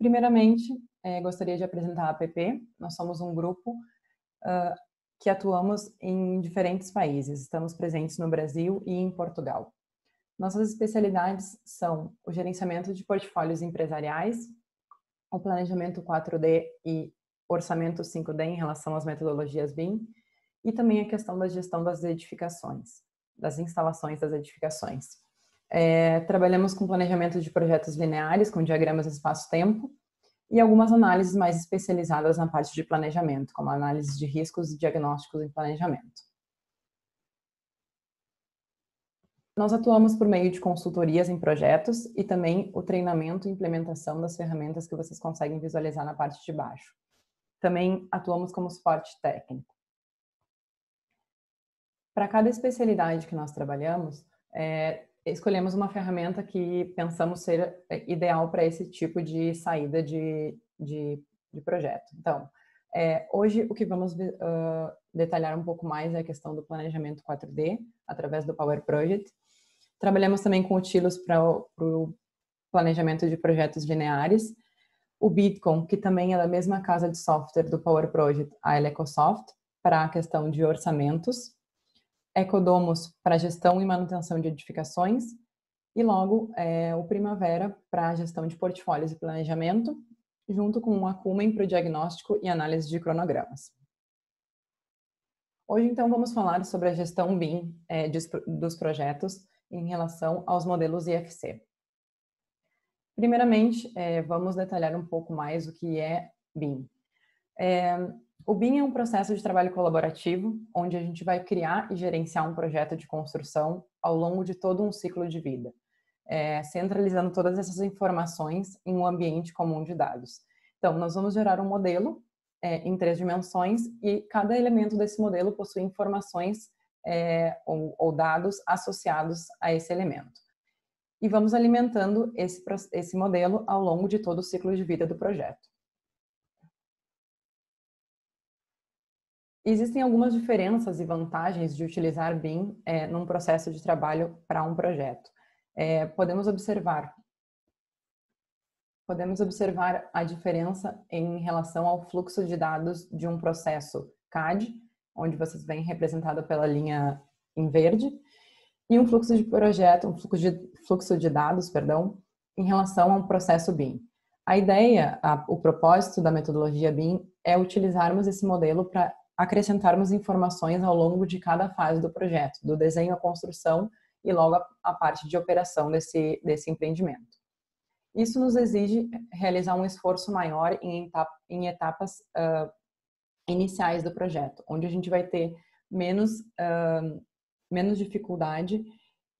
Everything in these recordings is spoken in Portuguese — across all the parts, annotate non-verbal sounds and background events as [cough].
Primeiramente, é, gostaria de apresentar a APP. Nós somos um grupo uh, que atuamos em diferentes países. Estamos presentes no Brasil e em Portugal. Nossas especialidades são o gerenciamento de portfólios empresariais, o planejamento 4D e orçamento 5D em relação às metodologias BIM, e também a questão da gestão das edificações, das instalações das edificações. É, trabalhamos com planejamento de projetos lineares, com diagramas espaço-tempo, e algumas análises mais especializadas na parte de planejamento, como análise de riscos e diagnósticos em planejamento. Nós atuamos por meio de consultorias em projetos e também o treinamento e implementação das ferramentas que vocês conseguem visualizar na parte de baixo. Também atuamos como suporte técnico. Para cada especialidade que nós trabalhamos, é, escolhemos uma ferramenta que pensamos ser é, ideal para esse tipo de saída de, de, de projeto. Então, é, hoje o que vamos uh, detalhar um pouco mais é a questão do planejamento 4D através do Power Project. Trabalhamos também com o Tilos para o planejamento de projetos lineares. O Bitcom, que também é da mesma casa de software do Power Project, a Elecosoft, para a questão de orçamentos. Ecodomos para gestão e manutenção de edificações, e logo é, o Primavera para gestão de portfólios e planejamento, junto com o Acumen para o diagnóstico e análise de cronogramas. Hoje, então, vamos falar sobre a gestão BIM é, dos projetos em relação aos modelos IFC. Primeiramente, é, vamos detalhar um pouco mais o que é BIM. O BIM é um processo de trabalho colaborativo, onde a gente vai criar e gerenciar um projeto de construção ao longo de todo um ciclo de vida, é, centralizando todas essas informações em um ambiente comum de dados. Então, nós vamos gerar um modelo é, em três dimensões e cada elemento desse modelo possui informações é, ou, ou, dados associados a esse elemento. E vamos alimentando esse, esse modelo ao longo de todo o ciclo de vida do projeto. Existem algumas diferenças e vantagens de utilizar BIM é, num processo de trabalho para um projeto. É, podemos observar podemos observar a diferença em relação ao fluxo de dados de um processo CAD, onde vocês veem representado pela linha em verde, e um fluxo de projeto, um fluxo de, fluxo de dados, perdão, em relação ao processo BIM. A ideia, a, o propósito da metodologia BIM é utilizarmos esse modelo para acrescentarmos informações ao longo de cada fase do projeto, do desenho à construção e logo a, parte de operação desse, desse empreendimento. Isso nos exige realizar um esforço maior em, em etapas uh, iniciais do projeto, onde a gente vai ter menos, uh, menos dificuldade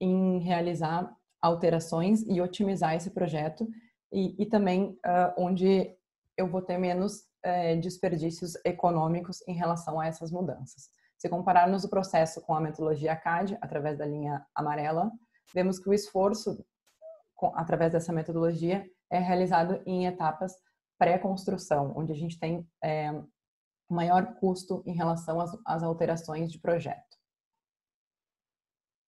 em realizar alterações e otimizar esse projeto e, e também uh, onde eu vou ter menos é, desperdícios econômicos em relação a essas mudanças. Se compararmos o processo com a metodologia CAD, através da linha amarela, vemos que o esforço através dessa metodologia é realizado em etapas pré-construção, onde a gente tem é, maior custo em relação às, às alterações de projeto.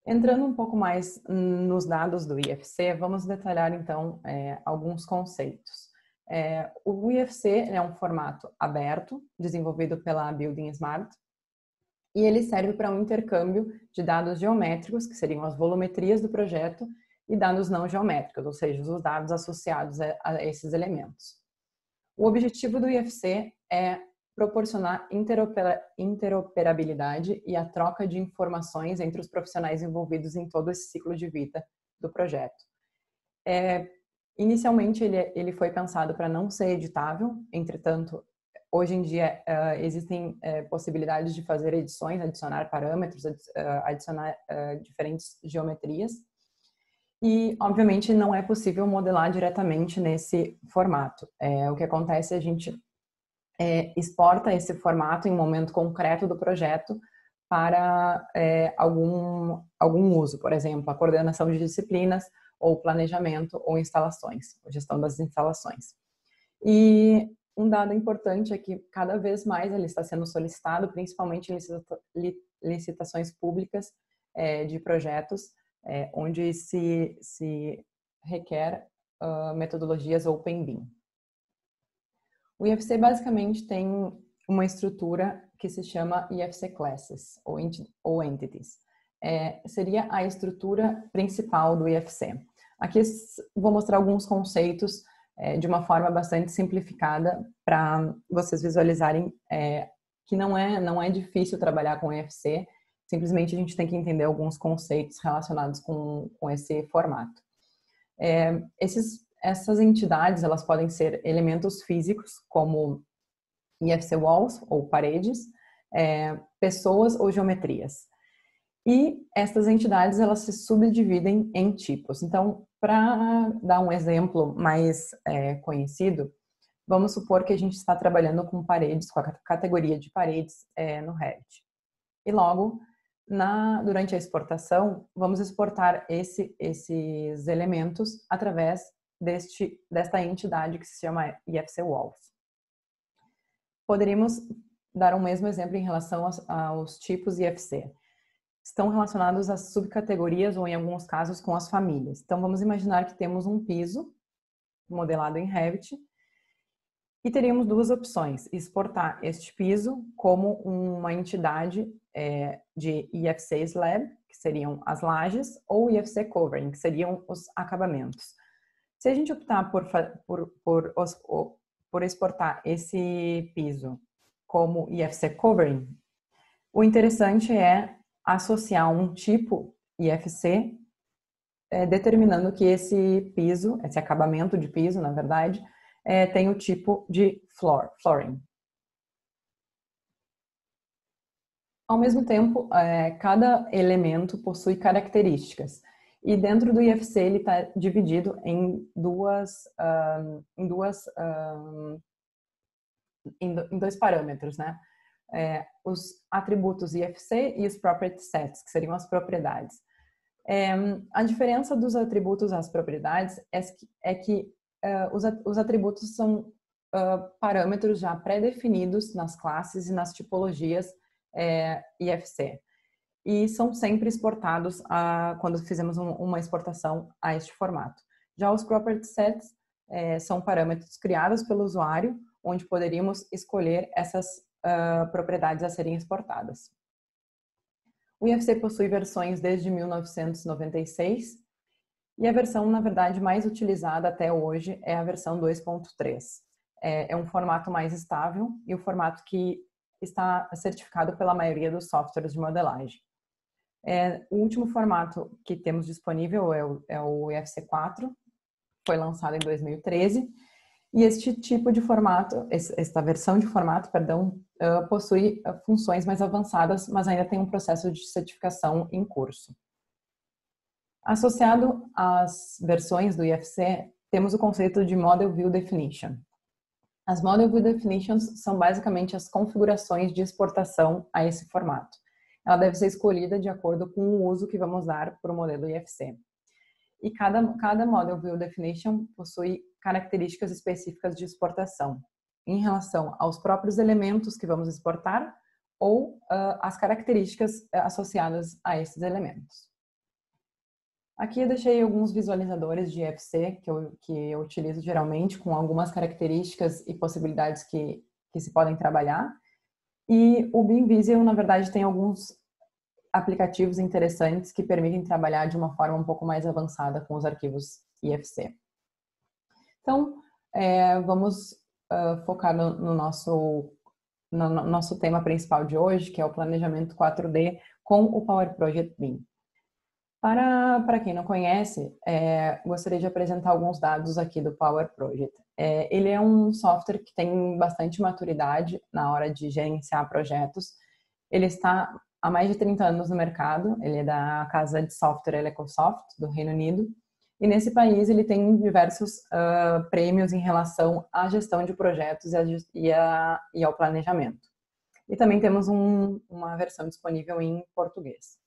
Entrando um pouco mais nos dados do IFC, vamos detalhar então é, alguns conceitos. É, o IFC é um formato aberto, desenvolvido pela Building Smart, e ele serve para um intercâmbio de dados geométricos, que seriam as volumetrias do projeto, e dados não geométricos, ou seja, os dados associados a, a esses elementos. O objetivo do IFC é proporcionar interoperabilidade e a troca de informações entre os profissionais envolvidos em todo esse ciclo de vida do projeto. É, Inicialmente, ele, ele foi pensado para não ser editável, entretanto, hoje em dia uh, existem uh, possibilidades de fazer edições, adicionar parâmetros, uh, adicionar diferentes geometrias. E, obviamente, não é possível modelar diretamente nesse formato. É, o que acontece é a gente é, exporta esse formato em um momento concreto do projeto para é, algum, algum uso, por exemplo, a coordenação de disciplinas ou planejamento ou instalações, gestão das instalações. E um dado importante é que cada vez mais ele está sendo solicitado, principalmente em licitações públicas é, de projetos, é, onde se, se requer uh, metodologias Open BIM. O IFC basicamente tem uma estrutura que se chama IFC Classes ou, ou Entities. É, seria a estrutura principal do IFC. Aqui vou mostrar alguns conceitos é, de uma forma bastante simplificada para vocês visualizarem é, que não é, não é difícil trabalhar com IFC, simplesmente a gente tem que entender alguns conceitos relacionados com, com esse formato. É, esses, essas entidades elas podem ser elementos físicos, como IFC walls ou paredes, é, pessoas ou geometrias. E estas entidades elas se subdividem em tipos. Então, para dar um exemplo mais é, conhecido, vamos supor que a gente está trabalhando com paredes, com a categoria de paredes é, no Revit. E logo, na, durante a exportação, vamos exportar esse, esses elementos através deste, desta entidade que se chama IFC Walls. Poderíamos dar um mesmo exemplo em relação aos, aos tipos IFC estão relacionados às subcategorias ou, em alguns casos, com as famílias. Então, vamos imaginar que temos um piso modelado em Revit e teríamos duas opções: exportar este piso como uma entidade é, de IFC slab, que seriam as lajes, ou IFC covering, que seriam os acabamentos. Se a gente optar por, por, por, por exportar esse piso como IFC covering, o interessante é associar um tipo IFC, é, determinando que esse piso, esse acabamento de piso, na verdade, é, tem o tipo de floor, flooring. Ao mesmo tempo, é, cada elemento possui características. E dentro do IFC ele está dividido em duas, um, em duas um, em dois parâmetros, né? É, os atributos IFC e os property sets, que seriam as propriedades. É, a diferença dos atributos às propriedades é que, é que uh, os, os, atributos são uh, parâmetros já pré-definidos nas classes e nas tipologias é, IFC. E são sempre exportados a, quando fizemos um, uma exportação a este formato. Já os property sets é, são parâmetros criados pelo usuário, onde poderíamos escolher essas uh, propriedades a serem exportadas. O IFC possui versões desde 1996 e a versão, na verdade, mais utilizada até hoje é a versão 2.3. É, é um formato mais estável e o formato que está certificado pela maioria dos softwares de modelagem. É, o último formato que temos disponível é o, é o IFC4, foi lançado em 2013 e este tipo de formato, esta versão de formato, perdão, possui funções mais avançadas, mas ainda tem um processo de certificação em curso. Associado às versões do IFC, temos o conceito de Model View Definition. As Model View Definitions são basicamente as configurações de exportação a esse formato. Ela deve ser escolhida de acordo com o uso que vamos dar para o modelo IFC. E cada, cada Model View Definition possui características específicas de exportação em relação aos próprios elementos que vamos exportar ou uh, as características eh, associadas a esses elementos. Aqui eu deixei alguns visualizadores de FC que eu, que eu utilizo geralmente com algumas características e possibilidades que, que se podem trabalhar. E o BIM Visual, na verdade, tem alguns aplicativos interessantes que permitem trabalhar de uma forma um pouco mais avançada com os arquivos IFC. Então, é, vamos uh, focar no, no nosso, no, no, nosso tema principal de hoje, que é o planejamento 4D com o Power Project BIM. Para, para quem não conhece, é, gostaria de apresentar alguns dados aqui do Power Project. É, ele é um software que tem bastante maturidade na hora de gerenciar projetos. Ele está há mais de 30 anos no mercado, ele é da casa de software Elecosoft, do Reino Unido, e nesse país ele tem diversos uh, prêmios em relação à gestão de projetos e, a, e, a, e ao planejamento. E também temos um, uma versão disponível em português.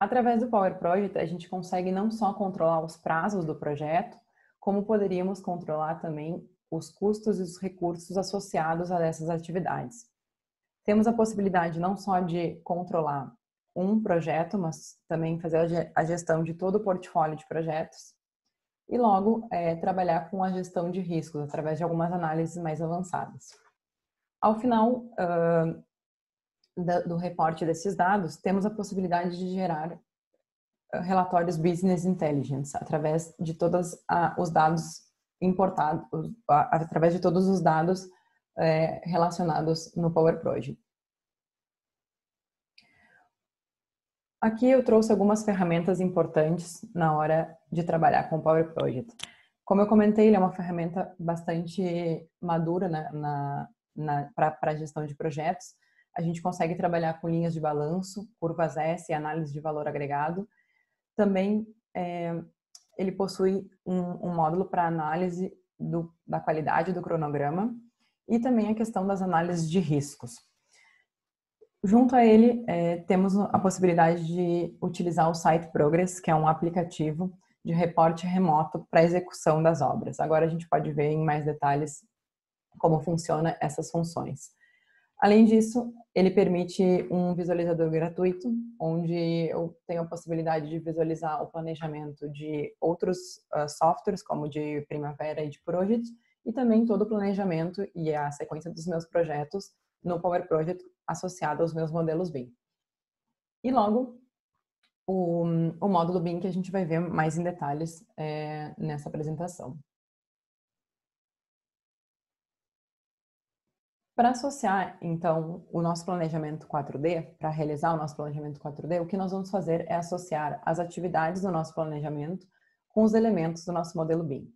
Através do Power Project, a gente consegue não só controlar os prazos do projeto, como poderíamos controlar também os custos e os recursos associados a essas atividades. Temos a possibilidade não só de controlar um projeto, mas também fazer a gestão de todo o portfólio de projetos. e logo é, trabalhar com a gestão de riscos através de algumas análises mais avançadas. Ao final uh, do reporte desses dados, temos a possibilidade de gerar relatórios business intelligence através de todos os dados importados, através de todos os dados é, relacionados no Power Project. Aqui eu trouxe algumas ferramentas importantes na hora de trabalhar com o Power Project. Como eu comentei, ele é uma ferramenta bastante madura né, na, na para gestão de projetos. A gente consegue trabalhar com linhas de balanço, curvas S e análise de valor agregado. Também é, ele possui um, um módulo para análise do, da qualidade do cronograma e também a questão das análises de riscos. Junto a ele, é, temos a possibilidade de utilizar o Site Progress, que é um aplicativo de reporte remoto para execução das obras. Agora a gente pode ver em mais detalhes como funciona essas funções. Além disso, ele permite um visualizador gratuito, onde eu tenho a possibilidade de visualizar o planejamento de outros uh, softwares, como de Primavera e de Project, e também todo o planejamento e a sequência dos meus projetos no Power Project associado aos meus modelos BIM. E logo, o, o módulo BIM que a gente vai ver mais em detalhes é, nessa apresentação. Para associar, então, o nosso planejamento 4D, para realizar o nosso planejamento 4D, o que nós vamos fazer é associar as atividades do nosso planejamento com os elementos do nosso modelo BIM.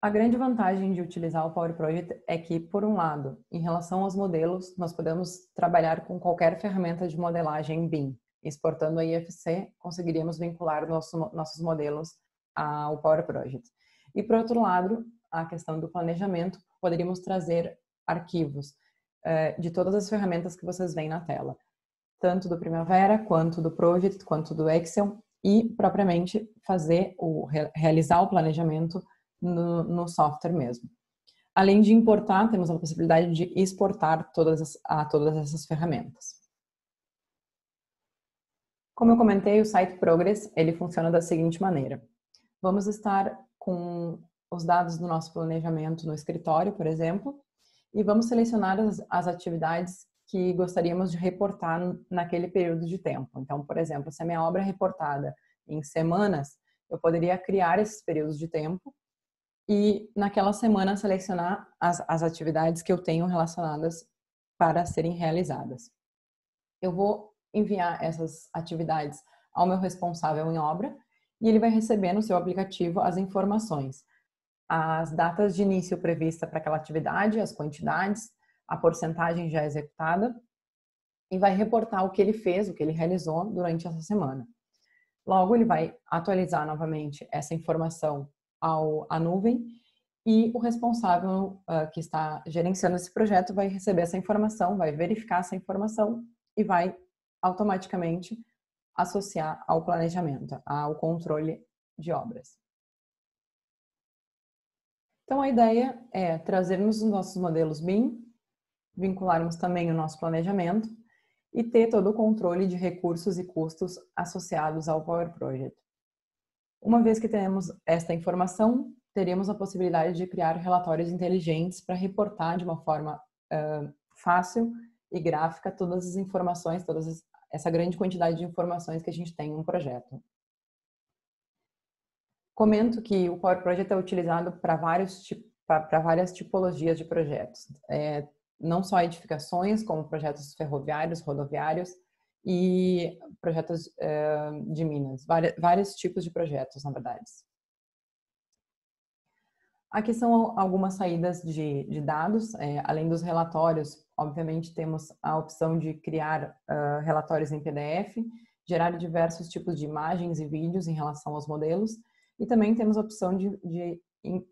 A grande vantagem de utilizar o Power Project é que, por um lado, em relação aos modelos, nós podemos trabalhar com qualquer ferramenta de modelagem BIM. Exportando a IFC, conseguiríamos vincular nosso, nossos modelos ao Power Project. E, por outro lado, a questão do planejamento, poderíamos trazer arquivos eh, de todas as ferramentas que vocês veem na tela, tanto do Primavera, quanto do Project, quanto do Excel, e propriamente fazer o realizar o planejamento no, no software mesmo. Além de importar, temos a possibilidade de exportar todas as, a todas essas ferramentas. Como eu comentei, o site Progress, ele funciona da seguinte maneira. Vamos estar com os dados do nosso planejamento no escritório, por exemplo, e vamos selecionar as, as atividades que gostaríamos de reportar naquele período de tempo. Então, por exemplo, se a minha obra é reportada em semanas, eu poderia criar esses períodos de tempo e naquela semana selecionar as, as atividades que eu tenho relacionadas para serem realizadas. Eu vou enviar essas atividades ao meu responsável em obra e ele vai receber no seu aplicativo as informações, as datas de início prevista para aquela atividade, as quantidades, a porcentagem já executada e vai reportar o que ele fez, o que ele realizou durante essa semana. Logo, ele vai atualizar novamente essa informação ao, à nuvem e o responsável uh, que está gerenciando esse projeto vai receber essa informação, vai verificar essa informação e vai automaticamente associar ao planejamento, ao controle de obras. Então, a ideia é trazermos os nossos modelos BIM, vincularmos também o nosso planejamento e ter todo o controle de recursos e custos associados ao Power Project. Uma vez que temos esta informação, teríamos a possibilidade de criar relatórios inteligentes para reportar de uma forma uh, fácil e gráfica todas as informações, toda essa grande quantidade de informações que a gente tem em um projeto. Comento que o Power Project é utilizado para vários para várias tipologias de projetos, é, não só edificações, como projetos ferroviários, rodoviários, e projetos uh, de Minas, vários, vários tipos de projetos, na verdade. Aqui são algumas saídas de, de dados, é, além dos relatórios, obviamente temos a opção de criar uh, relatórios em PDF, gerar diversos tipos de imagens e vídeos em relação aos modelos, e também temos a opção de, de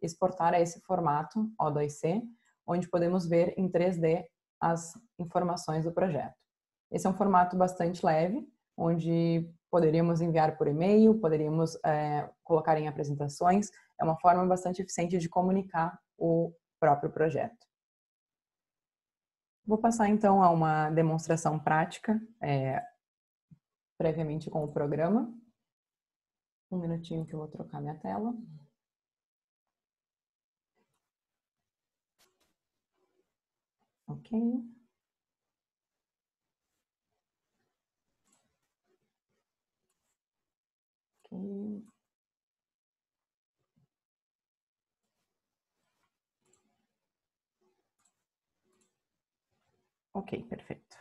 exportar a esse formato O2C, onde podemos ver em 3D as informações do projeto. Esse é um formato bastante leve, onde poderíamos enviar por e-mail, poderíamos é, colocar em apresentações. É uma forma bastante eficiente de comunicar o próprio projeto. Vou passar então a uma demonstração prática, é, previamente com o programa. Um minutinho que eu vou trocar minha tela. Ok. Ok. Ok, perfeito.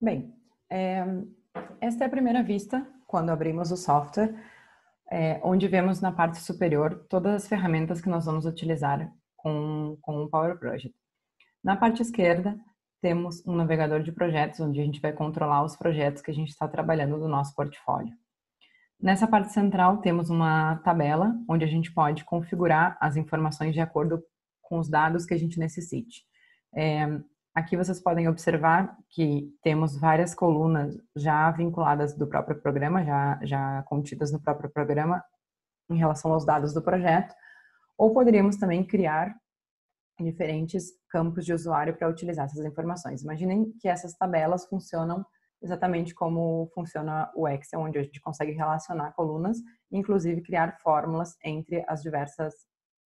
Bem, é, esta é a primeira vista quando abrimos o software, é, onde vemos na parte superior todas as ferramentas que nós vamos utilizar com, com o Power Project. Na parte esquerda, temos um navegador de projetos, onde a gente vai controlar os projetos que a gente está trabalhando do nosso portfólio. Nessa parte central, temos uma tabela, onde a gente pode configurar as informações de acordo com os dados que a gente necessite. É, Aqui vocês podem observar que temos várias colunas já vinculadas do próprio programa, já, já contidas no próprio programa em relação aos dados do projeto, ou poderíamos também criar diferentes campos de usuário para utilizar essas informações. Imaginem que essas tabelas funcionam exatamente como funciona o Excel, onde a gente consegue relacionar colunas, inclusive criar fórmulas entre as diversas,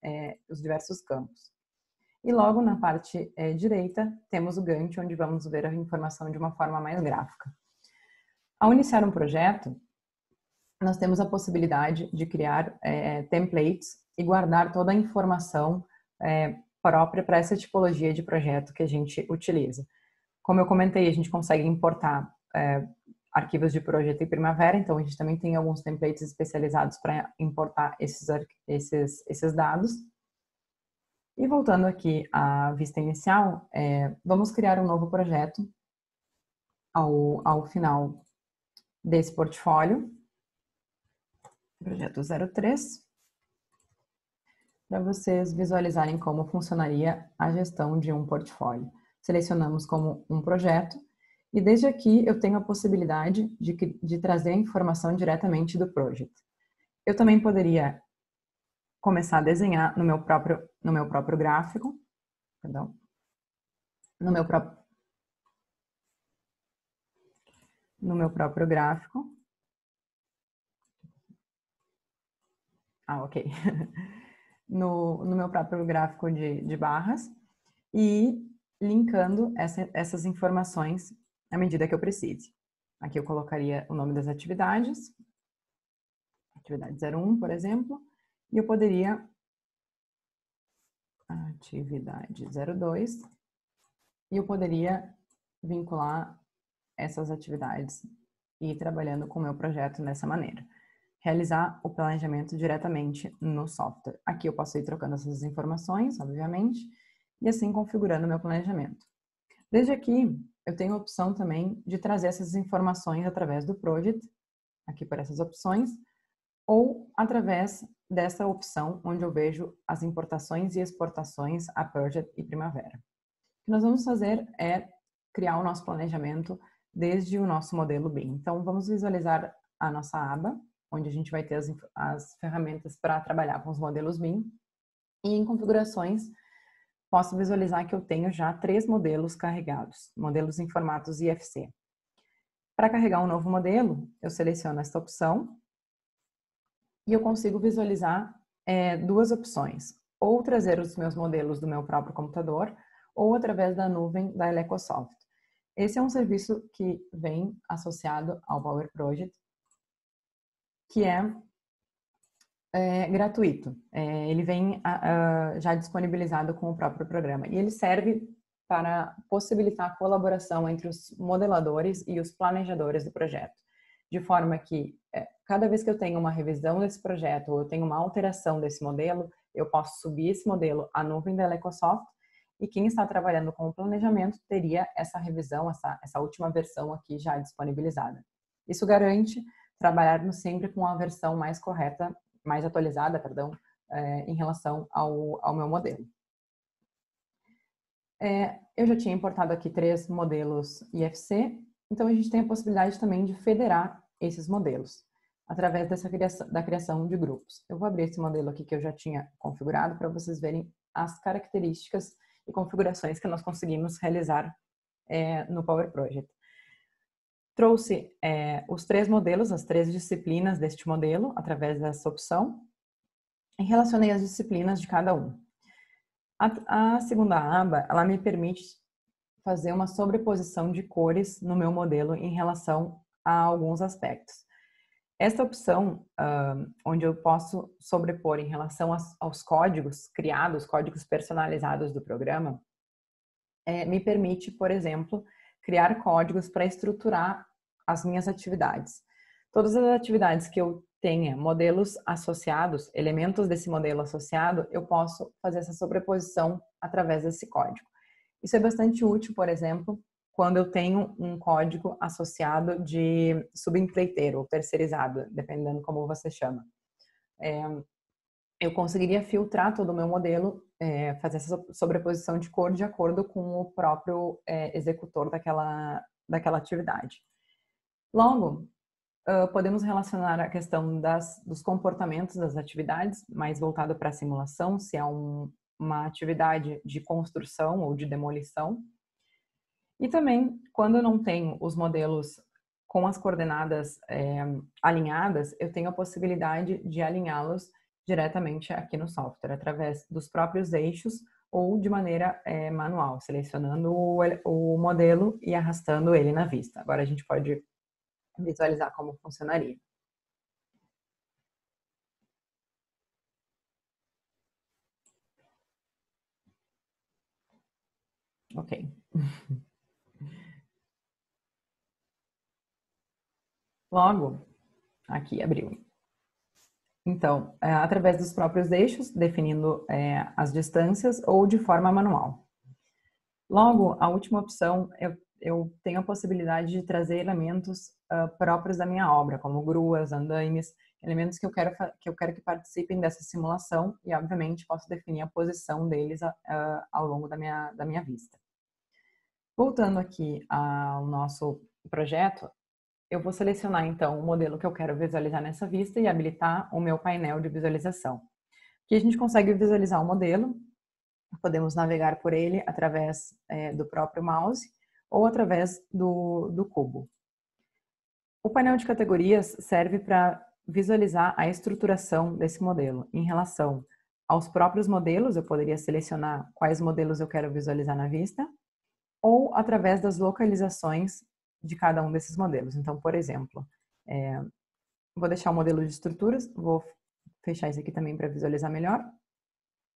eh, os diversos campos. E logo na parte é, direita temos o Gantt, onde vamos ver a informação de uma forma mais gráfica. Ao iniciar um projeto, nós temos a possibilidade de criar é, templates e guardar toda a informação é, própria para essa tipologia de projeto que a gente utiliza. Como eu comentei, a gente consegue importar é, arquivos de projeto em Primavera, então a gente também tem alguns templates especializados para importar esses, esses, esses dados. E voltando aqui à vista inicial, é, vamos criar um novo projeto ao, ao final desse portfólio, projeto 03, para vocês visualizarem como funcionaria a gestão de um portfólio. Selecionamos como um projeto e desde aqui eu tenho a possibilidade de, de trazer a informação diretamente do projeto. Eu também poderia começar a desenhar no meu próprio, no meu próprio gráfico, perdão, no meu próprio, no meu próprio gráfico. Ah, ok. [laughs] No, no meu próprio gráfico de, de barras e linkando essa, essas informações à medida que eu precise. Aqui eu colocaria o nome das atividades, atividade 01, por exemplo, e eu poderia, atividade 02, e eu poderia vincular essas atividades e ir trabalhando com o meu projeto dessa maneira. Realizar o planejamento diretamente no software. Aqui eu posso ir trocando essas informações, obviamente, e assim configurando o meu planejamento. Desde aqui, eu tenho a opção também de trazer essas informações através do project, aqui por essas opções, ou através dessa opção onde eu vejo as importações e exportações a Purget e Primavera. O que nós vamos fazer é criar o nosso planejamento desde o nosso modelo BIM. Então, vamos visualizar a nossa aba, onde a gente vai ter as, as ferramentas para trabalhar com os modelos BIM. E em configurações, posso visualizar que eu tenho já três modelos carregados, modelos em formatos IFC. Para carregar um novo modelo, eu seleciono esta opção e eu consigo visualizar é, duas opções. Ou trazer os meus modelos do meu próprio computador, ou através da nuvem da Elecosoft. Esse é um serviço que vem associado ao Power Project, que é, é gratuito. É, ele vem a, a, já disponibilizado com o próprio programa. E ele serve para possibilitar a colaboração entre os modeladores e os planejadores do projeto. De forma que é, cada vez que eu tenho uma revisão desse projeto ou eu tenho uma alteração desse modelo, eu posso subir esse modelo à nuvem da Lecosoft e quem está trabalhando com o planejamento teria essa revisão, essa, essa última versão aqui já disponibilizada. Isso garante trabalharmos sempre com a versão mais correta, mais atualizada, perdão, é, em relação ao, ao meu modelo. É, eu já tinha importado aqui três modelos IFC, então a gente tem a possibilidade também de federar esses modelos através dessa criação, da criação de grupos. Eu vou abrir esse modelo aqui que eu já tinha configurado para vocês verem as características e configurações que nós conseguimos realizar é, no Power Project. Trouxe é, os três modelos, as três disciplinas deste modelo, através dessa opção, e relacionei as disciplinas de cada um. A, a segunda aba, ela me permite fazer uma sobreposição de cores no meu modelo em relação a alguns aspectos. Esta opção, onde eu posso sobrepor em relação aos, aos códigos criados, códigos personalizados do programa, é, me permite, por exemplo, criar códigos para estruturar as minhas atividades. Todas as atividades que eu tenha modelos associados, elementos desse modelo associado, eu posso fazer essa sobreposição através desse código. Isso é bastante útil, por exemplo, quando eu tenho um código associado de subempreiteiro ou terceirizado, dependendo como você chama. É, eu conseguiria filtrar todo o meu modelo, é, fazer essa sobreposição de cor de acordo com o próprio é, executor daquela, daquela atividade. Logo, uh, podemos relacionar a questão das, dos comportamentos das atividades, mais voltado para a simulação, se é um, uma atividade de construção ou de demolição. E também, quando eu não tenho os modelos com as coordenadas é, alinhadas, eu tenho a possibilidade de alinhá-los diretamente aqui no software, através dos próprios eixos ou de maneira é, manual, selecionando o, o modelo e arrastando ele na vista. Agora a gente pode visualizar como funcionaria. Ok. [laughs] Logo, aqui abriu. Então, é, através dos próprios eixos, definindo é, as distâncias ou de forma manual. Logo, a última opção, eu, eu tenho a possibilidade de trazer elementos uh, próprios da minha obra, como gruas, andaimes, elementos que eu quero que eu quero que participem dessa simulação e, obviamente, posso definir a posição deles uh, ao longo da minha, da minha vista. Voltando aqui ao nosso projeto, eu vou selecionar então o modelo que eu quero visualizar nessa vista e habilitar o meu painel de visualização. Aqui a gente consegue visualizar o modelo, podemos navegar por ele através é, do próprio mouse ou através do, do cubo. O painel de categorias serve para visualizar a estruturação desse modelo em relação aos próprios modelos, eu poderia selecionar quais modelos eu quero visualizar na vista, ou através das localizações de cada um desses modelos. Então, por exemplo, é, vou deixar o modelo de estruturas, vou fechar isso aqui também para visualizar melhor,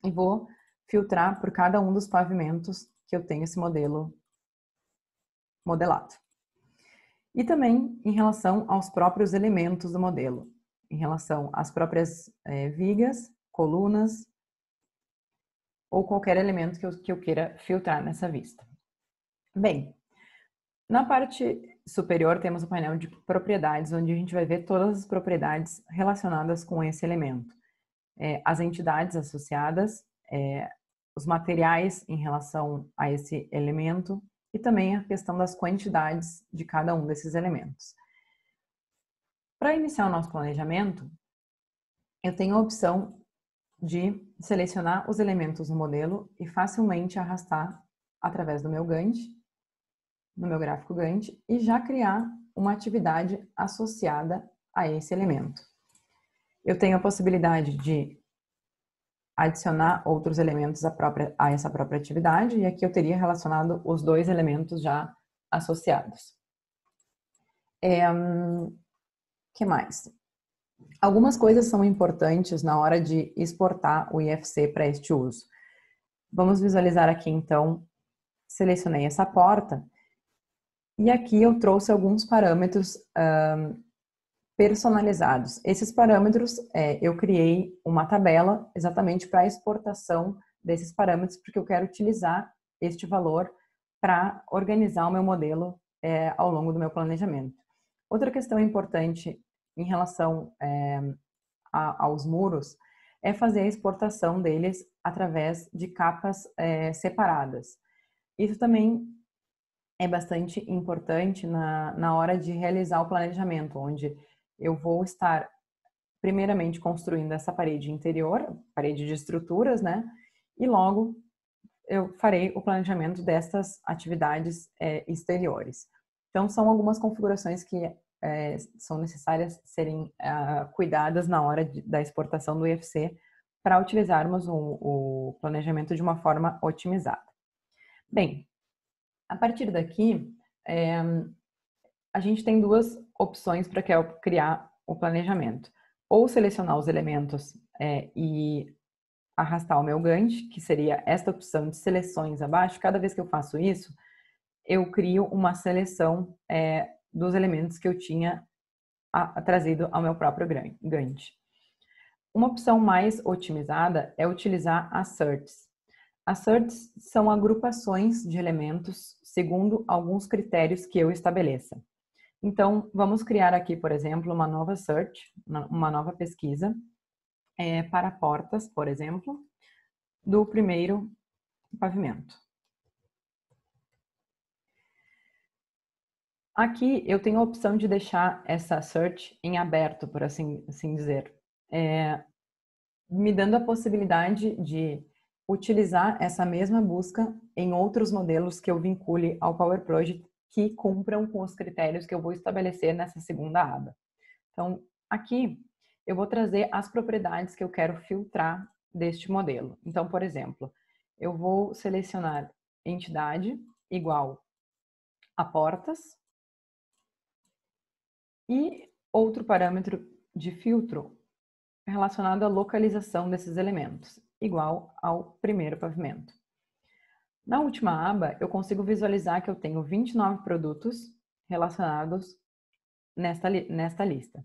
e vou filtrar por cada um dos pavimentos que eu tenho esse modelo modelado. E também em relação aos próprios elementos do modelo, em relação às próprias é, vigas, colunas ou qualquer elemento que eu, que eu queira filtrar nessa vista. Bem, na parte superior temos o painel de propriedades, onde a gente vai ver todas as propriedades relacionadas com esse elemento. É, as entidades associadas, é, os materiais em relação a esse elemento e também a questão das quantidades de cada um desses elementos. Para iniciar o nosso planejamento, eu tenho a opção de selecionar os elementos no modelo e facilmente arrastar através do meu Gantt no meu gráfico Gantt e já criar uma atividade associada a esse elemento. Eu tenho a possibilidade de adicionar outros elementos a, própria, a essa própria atividade e aqui eu teria relacionado os dois elementos já associados. É, que mais? Algumas coisas são importantes na hora de exportar o IFC para este uso. Vamos visualizar aqui então, selecionei essa porta e aqui eu trouxe alguns parâmetros um, personalizados. Esses parâmetros, é, eu criei uma tabela exatamente para exportação desses parâmetros, porque eu quero utilizar este valor para organizar o meu modelo é, ao longo do meu planejamento. Outra questão importante em relação é, a, aos muros é fazer a exportação deles através de capas é, separadas. Isso também é bastante importante na, na hora de realizar o planejamento, onde eu vou estar, primeiramente, construindo essa parede interior, parede de estruturas, né? E logo eu farei o planejamento destas atividades é, exteriores. Então, são algumas configurações que é, são necessárias serem uh, cuidadas na hora de, da exportação do IFC para utilizarmos o, o, planejamento de uma forma otimizada. Bem, a partir daqui, é, a gente tem duas opções para criar o planejamento. Ou selecionar os elementos é, e arrastar o meu Gantt, que seria esta opção de seleções abaixo. Cada vez que eu faço isso, eu crio uma seleção é, dos elementos que eu tinha a, a, trazido ao meu próprio Gantt. Uma opção mais otimizada é utilizar asserts. Asserts são agrupações de elementos segundo alguns critérios que eu estabeleça. Então, vamos criar aqui, por exemplo, uma nova search, uma nova pesquisa é, para portas, por exemplo, do primeiro pavimento. Aqui eu tenho a opção de deixar essa search em aberto, por assim, assim dizer, é, me dando a possibilidade de utilizar essa mesma busca em outros modelos que eu vincule ao Power Project que cumpram com os critérios que eu vou estabelecer nessa segunda aba. Então, aqui eu vou trazer as propriedades que eu quero filtrar deste modelo. Então, por exemplo, eu vou selecionar entidade igual a portas e outro parâmetro de filtro relacionado à localização desses elementos, igual ao primeiro pavimento. Na última aba, eu consigo visualizar que eu tenho 29 produtos relacionados nesta, nesta lista.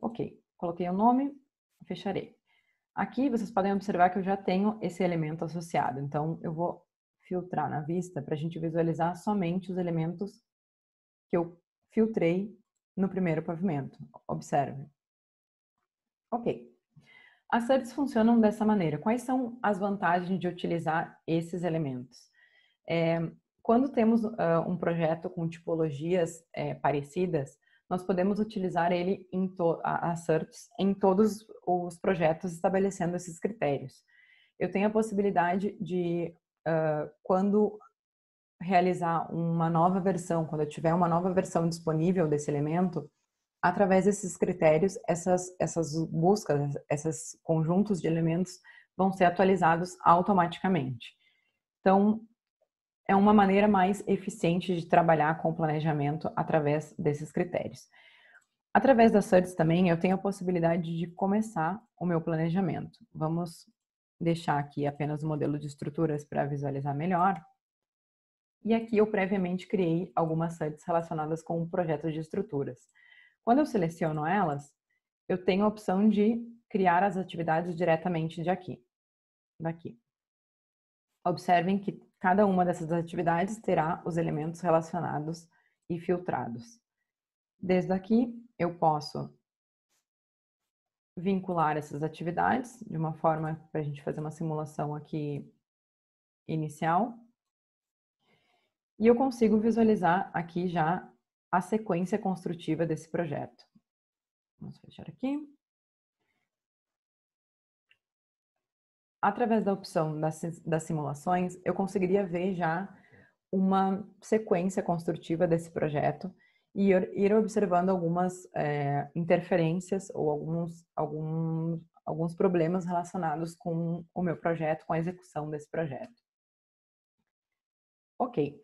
Ok, coloquei o nome, fecharei. Aqui vocês podem observar que eu já tenho esse elemento associado, então eu vou filtrar na vista para a gente visualizar somente os elementos que eu filtrei no primeiro pavimento. Observe. Ok. As searches funcionam dessa maneira. Quais são as vantagens de utilizar esses elementos? É, quando temos uh, um projeto com tipologias é, parecidas, nós podemos utilizar ele em a searches em todos os projetos estabelecendo esses critérios. Eu tenho a possibilidade de, uh, quando realizar uma nova versão, quando eu tiver uma nova versão disponível desse elemento, através desses critérios, essas, essas buscas, esses conjuntos de elementos vão ser atualizados automaticamente. Então, é uma maneira mais eficiente de trabalhar com o planejamento através desses critérios. Através das searches também, eu tenho a possibilidade de começar o meu planejamento. Vamos deixar aqui apenas o modelo de estruturas para visualizar melhor. E aqui eu previamente criei algumas searches relacionadas com o projeto de estruturas. Quando eu seleciono elas, eu tenho a opção de criar as atividades diretamente de aqui, daqui. Observem que cada uma dessas atividades terá os elementos relacionados e filtrados. Desde aqui, eu posso vincular essas atividades de uma forma para a gente fazer uma simulação aqui inicial. E eu consigo visualizar aqui já a sequência construtiva desse projeto. Vamos fechar aqui. Através da opção das, das simulações, eu conseguiria ver já uma sequência construtiva desse projeto e ir observando algumas é, interferências ou alguns, alguns, alguns problemas relacionados com o meu projeto, com a execução desse projeto. Ok,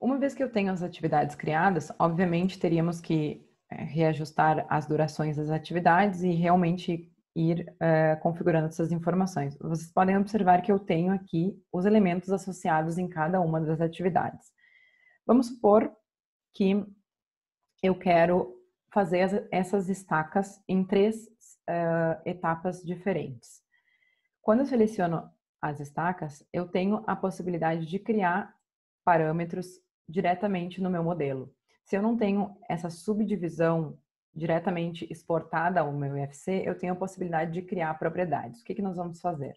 Uma vez que eu tenho as atividades criadas, obviamente teríamos que é, reajustar as durações das atividades e realmente ir é, configurando essas informações. Vocês podem observar que eu tenho aqui os elementos associados em cada uma das atividades. Vamos supor que eu quero fazer essas estacas em três uh, etapas diferentes. Quando eu seleciono as estacas, eu tenho a possibilidade de criar parâmetros diretamente no meu modelo. Se eu não tenho essa subdivisão diretamente exportada ao meu IFC, eu tenho a possibilidade de criar propriedades. O que, que nós vamos fazer?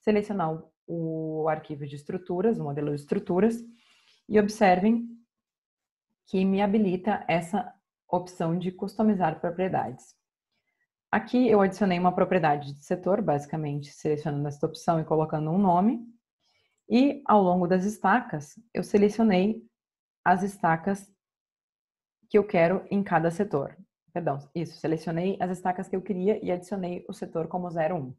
Selecionar o arquivo de estruturas, o modelo de estruturas, e observem que me habilita essa opção de customizar propriedades. Aqui eu adicionei uma propriedade de setor, basicamente selecionando esta opção e colocando um nome. E ao longo das estacas, eu selecionei as estacas que eu quero em cada setor. Perdão, isso, selecionei as estacas que eu queria e adicionei o setor como 01.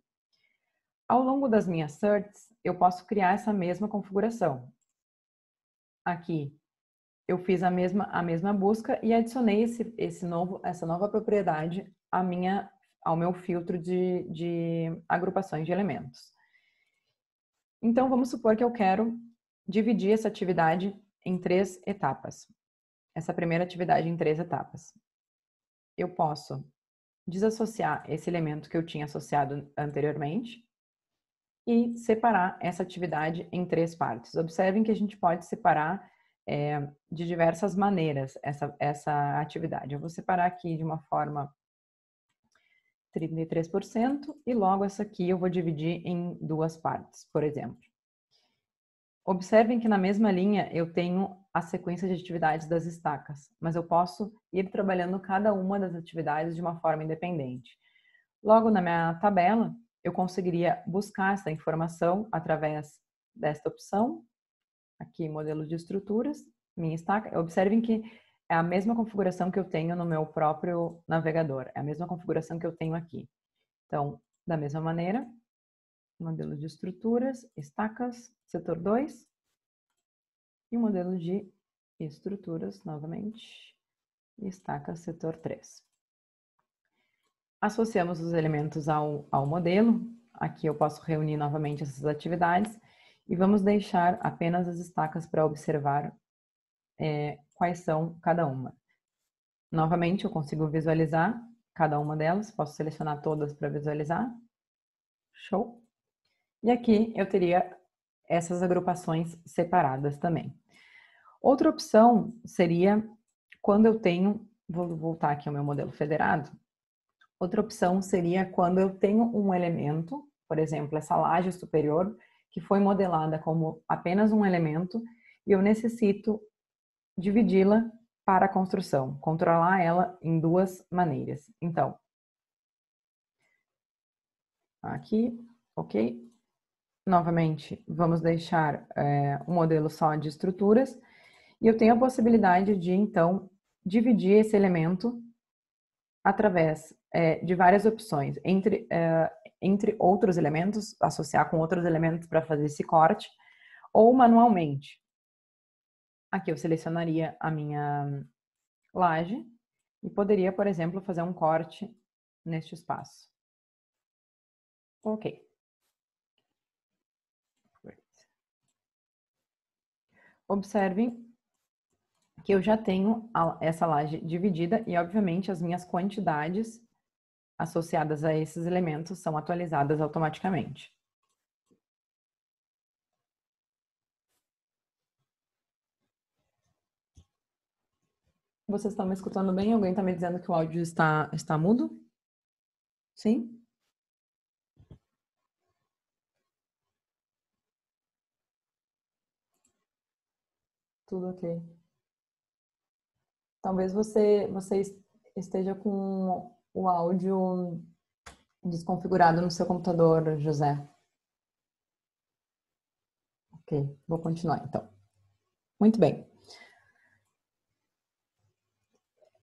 Ao longo das minhas certs, eu posso criar essa mesma configuração. Aqui, eu fiz a mesma, a mesma busca e adicionei esse, esse novo, essa nova propriedade à minha, ao meu filtro de, de agrupações de elementos. Então, vamos supor que eu quero dividir essa atividade em três etapas. Essa primeira atividade em três etapas. Eu posso desassociar esse elemento que eu tinha associado anteriormente e separar essa atividade em três partes. Observem que a gente pode separar é, de diversas maneiras essa, essa atividade. Eu vou separar aqui de uma forma 33% e logo essa aqui eu vou dividir em duas partes, por exemplo. Observem que na mesma linha eu tenho a sequência de atividades das estacas, mas eu posso ir trabalhando cada uma das atividades de uma forma independente. Logo na minha tabela, eu conseguiria buscar essa informação através desta opção, aqui modelo de estruturas, minha estaca. Observem que é a mesma configuração que eu tenho no meu próprio navegador, é a mesma configuração que eu tenho aqui. Então, da mesma maneira, modelo de estruturas, estacas, setor 2, e modelo de estruturas, novamente, estacas, setor 3. Associamos os elementos ao, ao modelo. Aqui eu posso reunir novamente essas atividades e vamos deixar apenas as estacas para observar é, quais são cada uma. Novamente, eu consigo visualizar cada uma delas, posso selecionar todas para visualizar. Show! E aqui eu teria essas agrupações separadas também. Outra opção seria quando eu tenho, vou voltar aqui ao meu modelo federado, Outra opção seria quando eu tenho um elemento, por exemplo, essa laje superior, que foi modelada como apenas um elemento, e eu necessito dividi-la para a construção, controlar ela em duas maneiras. Então, aqui, ok? Novamente, vamos deixar é, um modelo só de estruturas, e eu tenho a possibilidade de, então, dividir esse elemento através é, de várias opções, entre, é, entre outros elementos, associar com outros elementos para fazer esse corte, ou manualmente. Aqui eu selecionaria a minha laje e poderia, por exemplo, fazer um corte neste espaço. Ok. Observem que eu já tenho essa laje dividida e, obviamente, as minhas quantidades associadas a esses elementos são atualizadas automaticamente. Vocês estão me escutando bem? Alguém está me dizendo que o áudio está, está mudo? Sim? Tudo ok. Talvez você, você esteja com o áudio desconfigurado no seu computador, José. Ok, vou continuar então. Muito bem.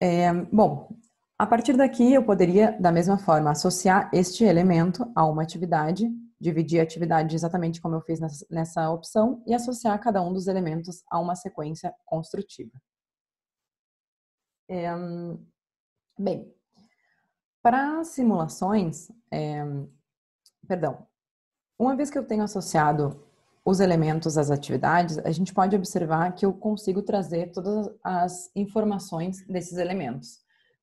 É, bom, a partir daqui eu poderia, da mesma forma, associar este elemento a uma atividade, dividir a atividade exatamente como eu fiz nessa, nessa opção e associar cada um dos elementos a uma sequência construtiva. É, bem, para simulações, é, perdão, uma vez que eu tenho associado os elementos às atividades, a gente pode observar que eu consigo trazer todas as informações desses elementos,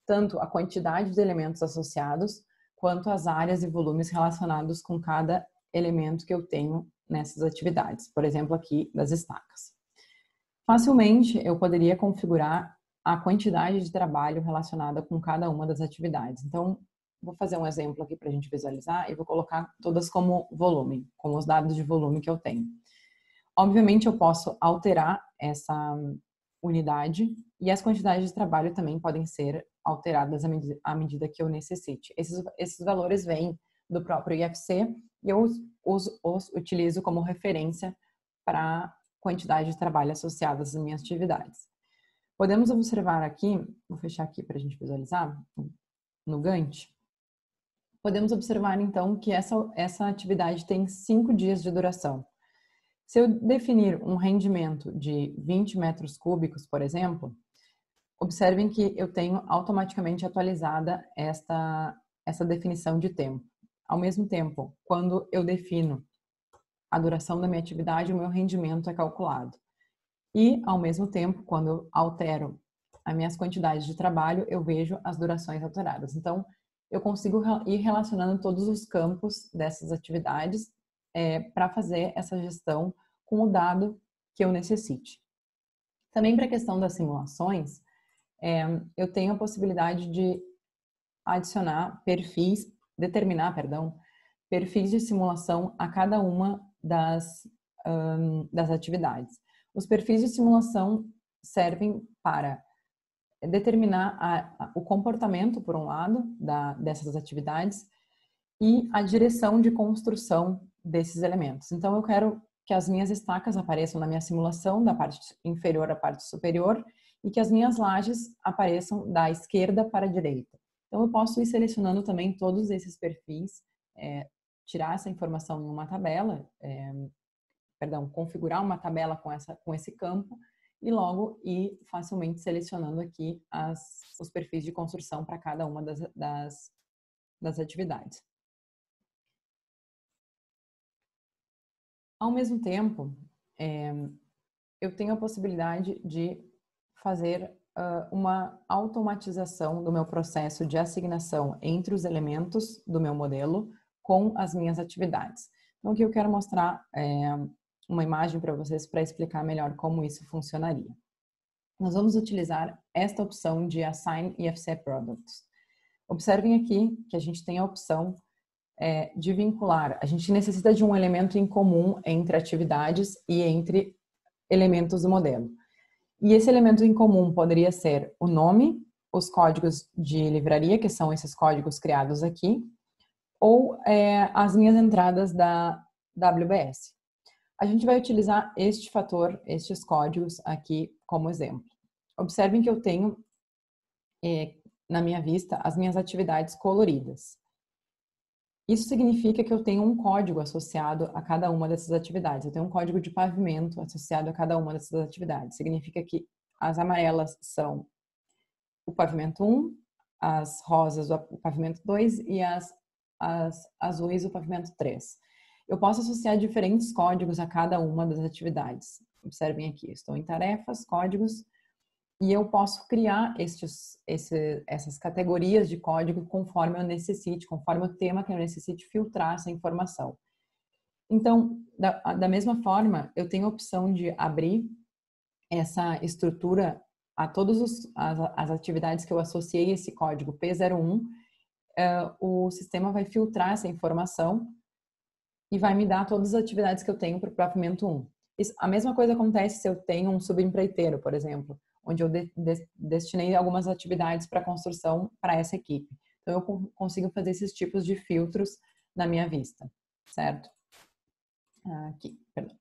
tanto a quantidade de elementos associados, quanto as áreas e volumes relacionados com cada elemento que eu tenho nessas atividades, por exemplo, aqui das estacas. Facilmente eu poderia configurar a quantidade de trabalho relacionada com cada uma das atividades. Então, vou fazer um exemplo aqui para a gente visualizar e vou colocar todas como volume, como os dados de volume que eu tenho. Obviamente, eu posso alterar essa unidade e as quantidades de trabalho também podem ser alteradas à medida que eu necessite. Esses, esses valores vêm do próprio IFC e eu os, os, os utilizo como referência para quantidade de trabalho associada às minhas atividades. Podemos observar aqui, vou fechar aqui para a gente visualizar, no Gantt, podemos observar então que essa, essa atividade tem cinco dias de duração. Se eu definir um rendimento de 20 metros cúbicos, por exemplo, observem que eu tenho automaticamente atualizada esta, essa definição de tempo. Ao mesmo tempo, quando eu defino a duração da minha atividade, o meu rendimento é calculado. E, ao mesmo tempo, quando eu altero as minhas quantidades de trabalho, eu vejo as durações alteradas. Então, eu consigo ir relacionando todos os campos dessas atividades é, para fazer essa gestão com o dado que eu necessite. Também para a questão das simulações, é, eu tenho a possibilidade de adicionar perfis, determinar, perdão, perfis de simulação a cada uma das, um, das atividades. Os perfis de simulação servem para determinar a, a, o comportamento, por um lado, da, dessas atividades e a direção de construção desses elementos. Então, eu quero que as minhas estacas apareçam na minha simulação, da parte inferior à parte superior, e que as minhas lajes apareçam da esquerda para a direita. Então, eu posso ir selecionando também todos esses perfis, é, tirar essa informação em uma tabela, é, perdão, configurar uma tabela com, essa, com esse campo e logo ir facilmente selecionando aqui as, os perfis de construção para cada uma das, das, das atividades. Ao mesmo tempo, é, eu tenho a possibilidade de fazer uh, uma automatização do meu processo de assignação entre os elementos do meu modelo com as minhas atividades. Então, aqui eu quero mostrar é, uma imagem para vocês para explicar melhor como isso funcionaria. Nós vamos utilizar esta opção de Assign IFC Products. Observem aqui que a gente tem a opção é, de vincular. A gente necessita de um elemento em comum entre atividades e entre elementos do modelo. E esse elemento em comum poderia ser o nome, os códigos de livraria, que são esses códigos criados aqui, ou é, as minhas entradas da WBS. A gente vai utilizar este fator, estes códigos aqui como exemplo. Observem que eu tenho é, na minha vista as minhas atividades coloridas. Isso significa que eu tenho um código associado a cada uma dessas atividades. Eu tenho um código de pavimento associado a cada uma dessas atividades. Significa que as amarelas são o pavimento 1, as rosas o pavimento 2 e as, as azuis o pavimento 3. Eu posso associar diferentes códigos a cada uma das atividades. Observem aqui, estou em tarefas, códigos, e eu posso criar estes, esse, essas categorias de código conforme eu necessite, conforme o tema que eu necessite filtrar essa informação. Então, da, da mesma forma, eu tenho a opção de abrir essa estrutura a todas as, as, atividades que eu associei esse código P01, uh, eh, o sistema vai filtrar essa informação e vai me dar todas as atividades que eu tenho para o pavimento 1. Isso, a mesma coisa acontece se eu tenho um subempreiteiro, por exemplo onde eu de, de, destinei algumas atividades para construção para essa equipe. Então, eu consigo fazer esses tipos de filtros na minha vista, certo? Aqui, perdão.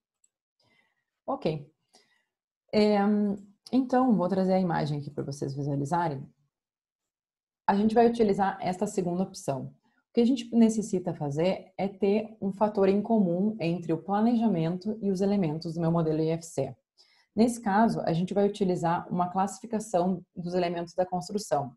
Ok. É, então, vou trazer a imagem aqui para vocês visualizarem. A gente vai utilizar esta segunda opção. O que a gente necessita fazer é ter um fator em comum entre o planejamento e os elementos do meu modelo IFC. Nesse caso, a gente vai utilizar uma classificação dos elementos da construção,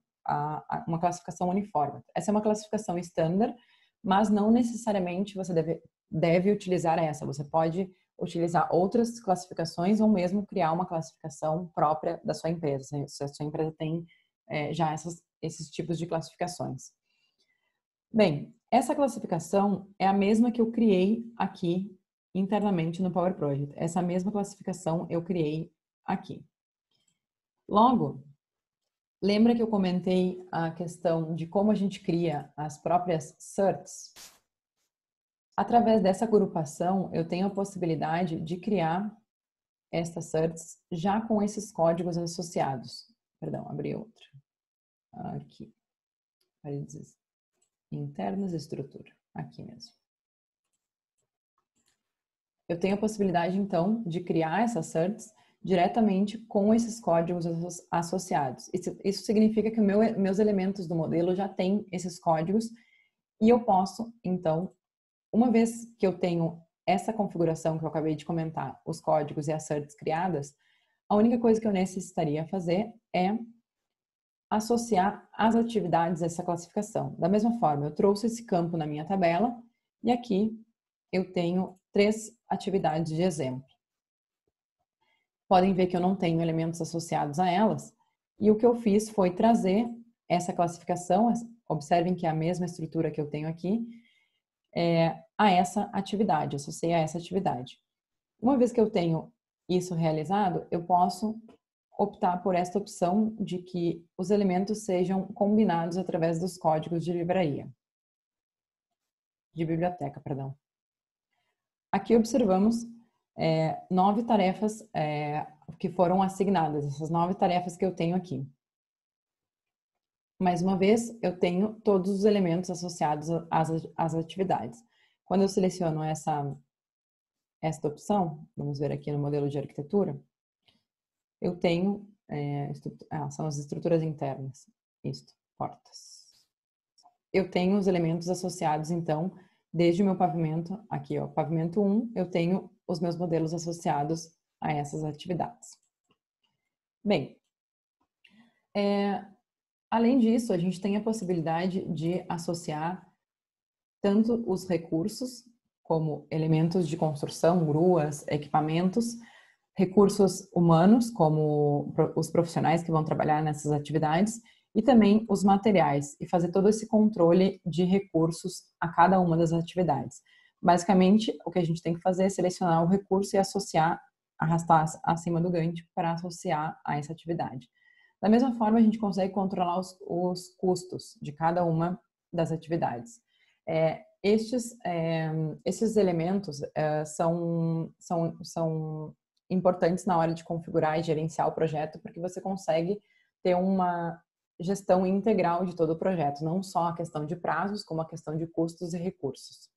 uma classificação uniforme. Essa é uma classificação standard, mas não necessariamente você deve, deve utilizar essa. Você pode utilizar outras classificações ou mesmo criar uma classificação própria da sua empresa, se a sua empresa tem é, já essas, esses tipos de classificações. Bem, essa classificação é a mesma que eu criei aqui internamente no Power Project. Essa mesma classificação eu criei aqui. Logo, lembra que eu comentei a questão de como a gente cria as próprias certs? Através dessa agrupação, eu tenho a possibilidade de criar estas certs já com esses códigos associados. Perdão, abri outra. Aqui. Paredes internas, estrutura. Aqui mesmo. eu tenho a possibilidade, então, de criar essas certs diretamente com esses códigos associados. Isso, significa que meu, meus elementos do modelo já têm esses códigos e eu posso, então, uma vez que eu tenho essa configuração que eu acabei de comentar, os códigos e as certs criadas, a única coisa que eu necessitaria fazer é associar as atividades a essa classificação. Da mesma forma, eu trouxe esse campo na minha tabela e aqui eu tenho três atividades de exemplo. Podem ver que eu não tenho elementos associados a elas e o que eu fiz foi trazer essa classificação, observem que é a mesma estrutura que eu tenho aqui, é, a essa atividade, associei a essa atividade. Uma vez que eu tenho isso realizado, eu posso optar por esta opção de que os elementos sejam combinados através dos códigos de livraria. De biblioteca, perdão. Aqui observamos é, nove tarefas é, que foram assignadas, essas nove tarefas que eu tenho aqui. Mais uma vez, eu tenho todos os elementos associados às, às atividades. Quando eu seleciono essa, esta opção, vamos ver aqui no modelo de arquitetura, eu tenho, é, ah, são as estruturas internas, isto, portas. Eu tenho os elementos associados, então, desde o meu pavimento, aqui ó, pavimento 1, eu tenho os meus modelos associados a essas atividades. Bem, é, além disso, a gente tem a possibilidade de associar tanto os recursos, como elementos de construção, gruas, equipamentos, recursos humanos, como os profissionais que vão trabalhar nessas atividades, e também os materiais, e fazer todo esse controle de recursos a cada uma das atividades. Basicamente, o que a gente tem que fazer é selecionar o recurso e associar, arrastar acima do Gantt para associar a essa atividade. Da mesma forma, a gente consegue controlar os, os custos de cada uma das atividades. É, estes, é, esses elementos é, são, são, são importantes na hora de configurar e gerenciar o projeto, porque você consegue ter uma gestão integral de todo o projeto, não só a questão de prazos, como a questão de custos e recursos.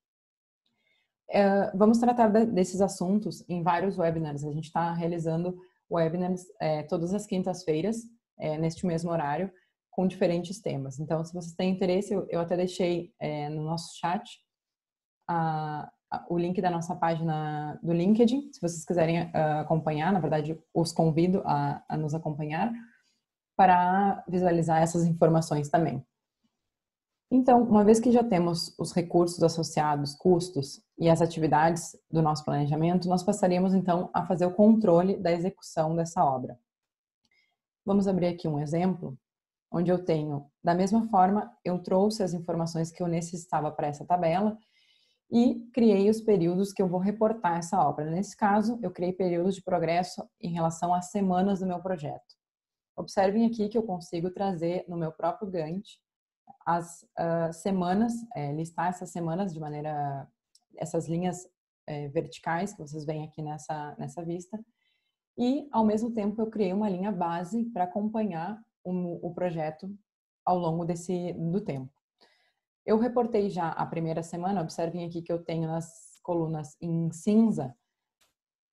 É, vamos tratar desses assuntos em vários webinars. A gente está realizando webinars é, todas as quintas-feiras, é, neste mesmo horário, com diferentes temas. Então, se vocês têm interesse, eu, eu até deixei é, no nosso chat a, o link da nossa página do LinkedIn, se vocês quiserem uh, acompanhar, na verdade, os convido a, a nos acompanhar para visualizar essas informações também. Então, uma vez que já temos os recursos associados, custos e as atividades do nosso planejamento, nós passaríamos então a fazer o controle da execução dessa obra. Vamos abrir aqui um exemplo, onde eu tenho, da mesma forma, eu trouxe as informações que eu necessitava para essa tabela e criei os períodos que eu vou reportar essa obra. Nesse caso, eu criei períodos de progresso em relação às semanas do meu projeto. Observem aqui que eu consigo trazer no meu próprio Gantt as uh, semanas, é, listar essas semanas de maneira, essas linhas é, verticais que vocês veem aqui nessa, nessa vista. E, ao mesmo tempo, eu criei uma linha base para acompanhar o, o projeto ao longo desse, do tempo. Eu reportei já a primeira semana, observem aqui que eu tenho nas colunas em cinza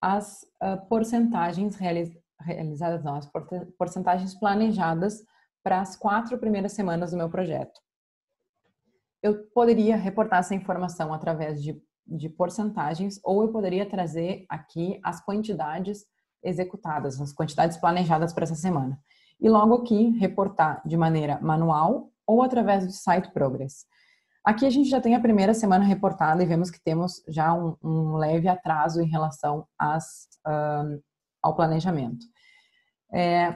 as uh, porcentagens realiz, realizadas, não, as porcentagens planejadas para as quatro primeiras semanas do meu projeto. Eu poderia reportar essa informação através de, de porcentagens ou eu poderia trazer aqui as quantidades executadas, as quantidades planejadas para essa semana. E logo aqui reportar de maneira manual ou através do site Progress. Aqui a gente já tem a primeira semana reportada e vemos que temos já um, um leve atraso em relação às, uh, ao planejamento. É,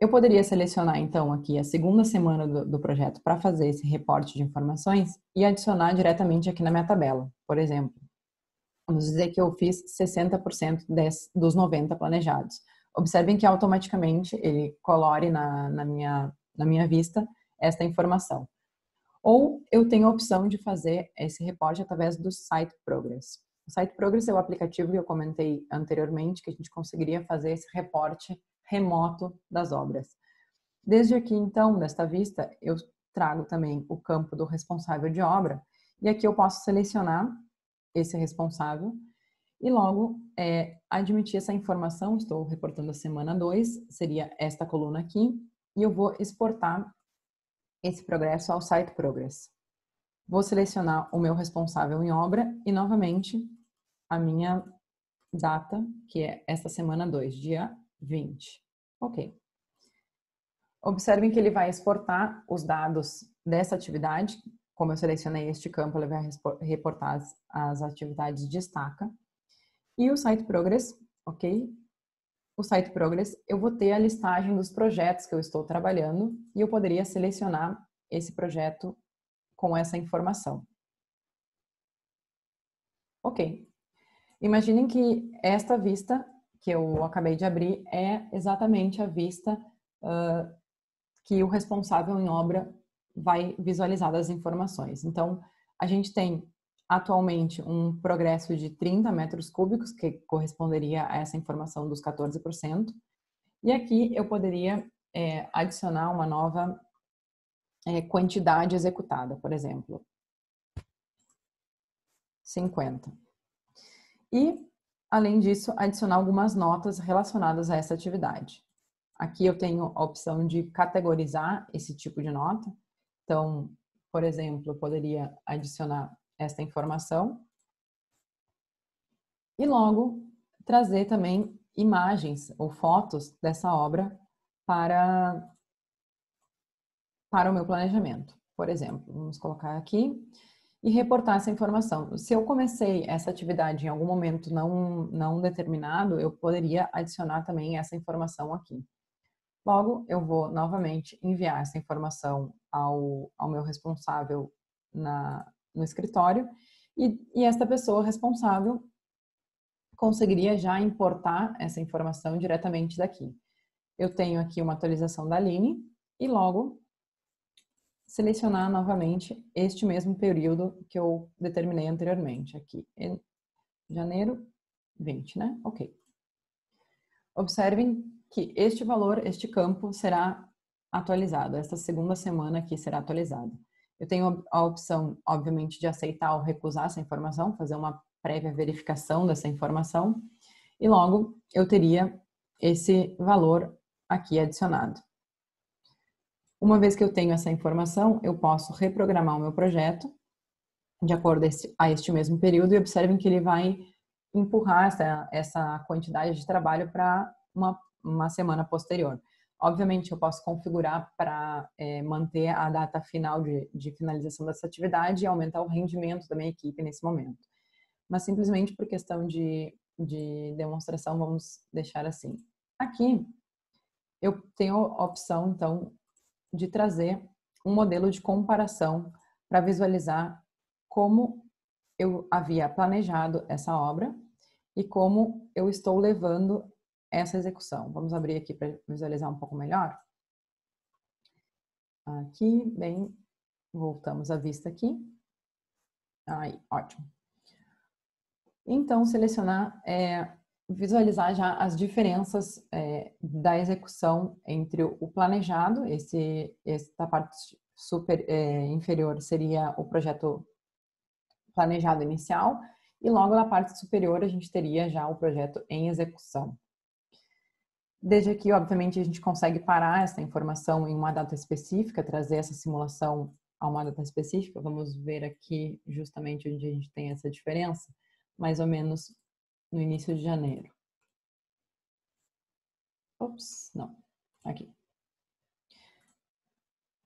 eu poderia selecionar então aqui a segunda semana do, do projeto para fazer esse reporte de informações e adicionar diretamente aqui na minha tabela. Por exemplo, vamos dizer que eu fiz 60% des, dos 90 planejados. Observem que automaticamente ele colore na, na, minha, na minha vista esta informação. Ou eu tenho a opção de fazer esse reporte através do Site Progress. O Site Progress é o aplicativo que eu comentei anteriormente, que a gente conseguiria fazer esse reporte remoto das obras. Desde aqui, então, desta vista, eu trago também o campo do responsável de obra, e aqui eu posso selecionar esse responsável E logo, é, admitir essa informação, estou reportando a semana 2, seria esta coluna aqui, e eu vou exportar esse progresso ao Site Progress. Vou selecionar o meu responsável em obra e, novamente, a minha data, que é esta semana 2, dia 20. Ok. Observem que ele vai exportar os dados dessa atividade. Como eu selecionei este campo, ele vai reportar as, as atividades destaca. E o Site Progress, ok? O Site Progress, eu vou ter a listagem dos projetos que eu estou trabalhando e eu poderia selecionar esse projeto com essa informação. Ok. Imaginem que esta vista que eu acabei de abrir é exatamente a vista uh, que o responsável em obra vai visualizar das informações. Então, a gente tem atualmente um progresso de 30 metros cúbicos, que corresponderia a essa informação dos 14%. E aqui eu poderia é, adicionar uma nova é, quantidade executada, por exemplo, 50. E, além disso, adicionar algumas notas relacionadas a essa atividade. Aqui eu tenho a opção de categorizar esse tipo de nota. Então, por exemplo, eu poderia adicionar esta informação e logo trazer também imagens ou fotos dessa obra para para o meu planejamento. Por exemplo, vamos colocar aqui e reportar essa informação. Se eu comecei essa atividade em algum momento não, não determinado, eu poderia adicionar também essa informação aqui. Logo, eu vou novamente enviar essa informação ao, ao meu responsável na, no escritório e, e esta pessoa responsável conseguiria já importar essa informação diretamente daqui. Eu tenho aqui uma atualização da Aline e logo selecionar novamente este mesmo período que eu determinei anteriormente, aqui em janeiro 20, né? Ok. Observem que este valor, este campo, será atualizado. Esta segunda semana aqui será atualizado. Eu tenho a opção, obviamente, de aceitar ou recusar essa informação, fazer uma prévia verificação dessa informação, e logo eu teria esse valor aqui adicionado. Uma vez que eu tenho essa informação, eu posso reprogramar o meu projeto de acordo a este mesmo período e observem que ele vai empurrar essa, essa quantidade de trabalho para uma uma semana posterior. Obviamente, eu posso configurar para é, manter a data final de, de finalização dessa atividade e aumentar o rendimento da minha equipe nesse momento. Mas simplesmente por questão de, de demonstração, vamos deixar assim. Aqui, eu tenho a opção, então, de trazer um modelo de comparação para visualizar como eu havia planejado essa obra e como eu estou levando essa execução. Vamos abrir aqui para visualizar um pouco melhor. Aqui, bem, voltamos à vista aqui. Aí, ótimo. Então, selecionar, é, visualizar já as diferenças é, da execução entre o planejado, esse, essa parte super é, inferior seria o projeto planejado inicial, e logo na parte superior a gente teria já o projeto em execução. Desde aqui, obviamente, a gente consegue parar essa informação em uma data específica, trazer essa simulação a uma data específica. Vamos ver aqui justamente onde a gente tem essa diferença, mais ou menos no início de janeiro. Ops, não, aqui.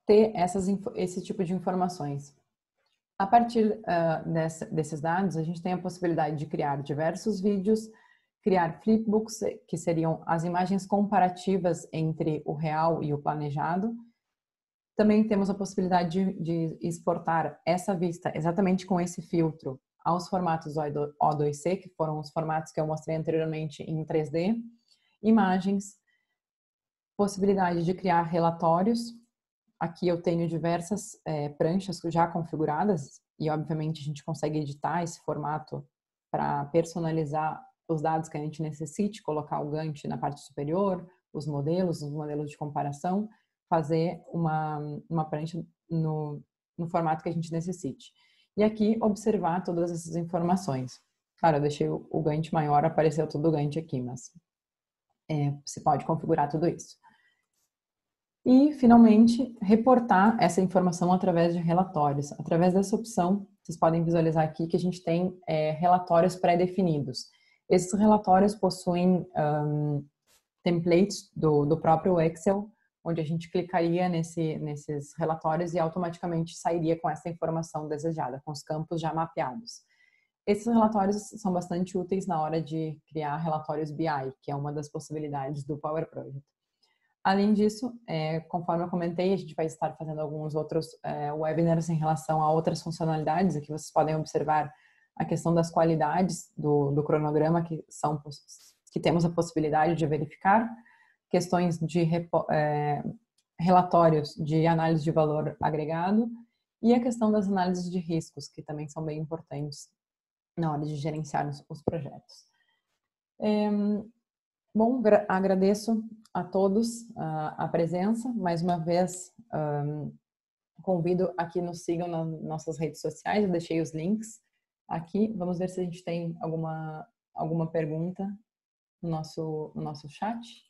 Ter essas, esse tipo de informações. A partir uh, dessa, desses dados, a gente tem a possibilidade de criar diversos vídeos, criar flipbooks, que seriam as imagens comparativas entre o real e o planejado. Também temos a possibilidade de, de exportar essa vista exatamente com esse filtro aos formatos O2C, que foram os formatos que eu mostrei anteriormente em 3D, imagens, possibilidade de criar relatórios. Aqui eu tenho diversas é, pranchas já configuradas e, obviamente, a gente consegue editar esse formato para personalizar os dados que a gente necessite, colocar o Gantt na parte superior, os modelos, os modelos de comparação, fazer uma, uma prancha no, no formato que a gente necessite. E aqui observar todas essas informações. Claro, eu deixei o Gantt maior, apareceu tudo o Gantt aqui, mas é, você pode configurar tudo isso. E, finalmente, reportar essa informação através de relatórios. Através dessa opção, vocês podem visualizar aqui que a gente tem é, relatórios pré-definidos. Esses relatórios possuem um, templates do, do próprio Excel, onde a gente clicaria nesse, nesses relatórios e automaticamente sairia com essa informação desejada, com os campos já mapeados. Esses relatórios são bastante úteis na hora de criar relatórios BI, que é uma das possibilidades do Power Project. Além disso, é, conforme eu comentei, a gente vai estar fazendo alguns outros é, webinars em relação a outras funcionalidades. Aqui vocês podem observar a questão das qualidades do, do cronograma que são que temos a possibilidade de verificar, questões de é, relatórios de análise de valor agregado e a questão das análises de riscos, que também são bem importantes na hora de gerenciar os projetos. É, bom, agradeço a todos a, a presença. Mais uma vez, um, convido a que nos sigam nas nossas redes sociais. Eu deixei os links aqui. Vamos ver se a gente tem alguma, alguma pergunta no nosso, no nosso chat.